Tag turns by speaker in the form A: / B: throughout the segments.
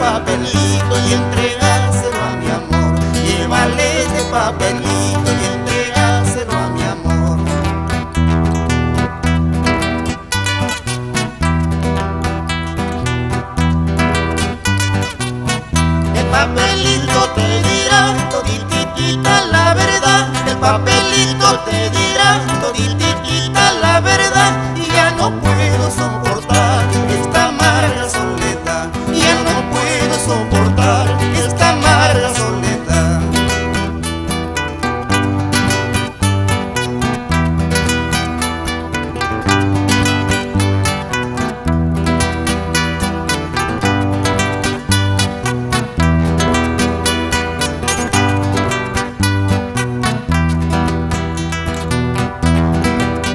A: papelito y entregárselo a mi amor. Llévale este papelito y entregárselo a mi amor. El papelito te dirá toditita la verdad. El papelito te dirá toditita soportar esta amarga soledad.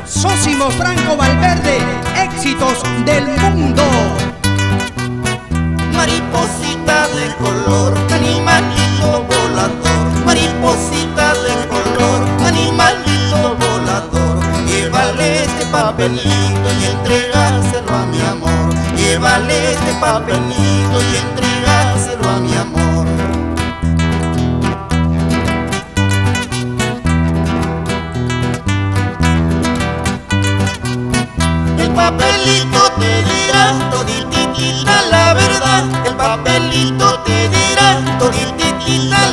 B: Sósimo Franco Valverde,
A: color, animalito volador. Mariposita de color, animalito volador. Llévale este papelito y entregárselo a mi amor. Llévale este papelito y entregárselo a mi amor. El papelito te dirá toditita